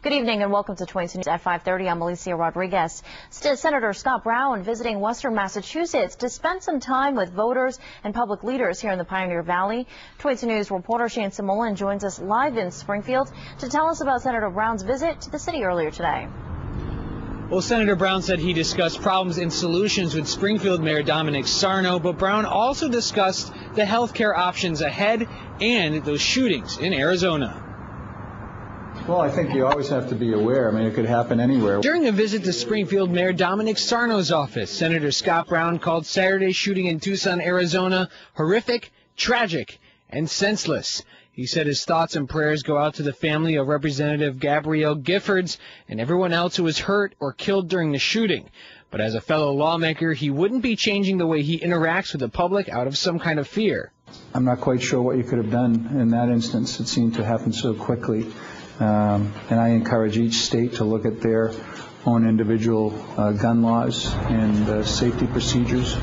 Good evening and welcome to 22 News at 5:30. I'm Alicia Rodriguez. St Senator Scott Brown visiting Western Massachusetts to spend some time with voters and public leaders here in the Pioneer Valley. 22 News reporter Shane Simolen joins us live in Springfield to tell us about Senator Brown's visit to the city earlier today. Well, Senator Brown said he discussed problems and solutions with Springfield Mayor Dominic Sarno, but Brown also discussed the health care options ahead and those shootings in Arizona. Well, I think you always have to be aware. I mean, it could happen anywhere. During a visit to Springfield Mayor Dominic Sarno's office, Senator Scott Brown called Saturday's shooting in Tucson, Arizona horrific, tragic, and senseless. He said his thoughts and prayers go out to the family of Representative Gabrielle Giffords and everyone else who was hurt or killed during the shooting. But as a fellow lawmaker, he wouldn't be changing the way he interacts with the public out of some kind of fear. I'm not quite sure what you could have done in that instance. It seemed to happen so quickly. Um, and I encourage each state to look at their own individual uh, gun laws and uh, safety procedures.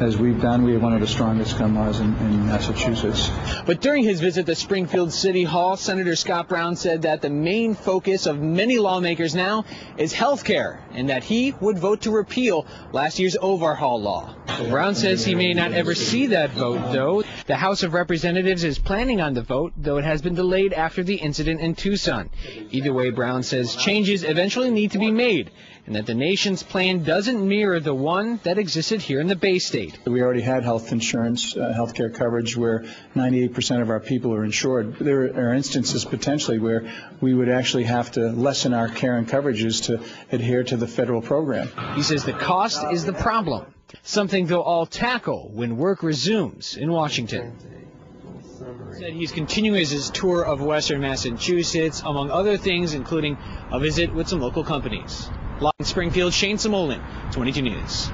As we've done, we have one of the strongest gun laws in, in, Massachusetts. But during his visit to Springfield City Hall, Senator Scott Brown said that the main focus of many lawmakers now is health care and that he would vote to repeal last year's overhaul law. Brown says he may not ever see that vote, though. The House of Representatives is planning on the vote, though it has been delayed after the incident in Tucson. Either way, Brown says changes eventually need to be made and that the nation's plan doesn't mirror the one that existed here in the Bay State. We already had health insurance, uh, health care coverage where 98% of our people are insured. There are instances potentially where we would actually have to lessen our care and coverages to adhere to the federal program. He says the cost is the problem, something they'll all tackle when work resumes in Washington said he's continuing his tour of western Massachusetts, among other things, including a visit with some local companies. Live in Springfield, Shane Simolen, 22 News.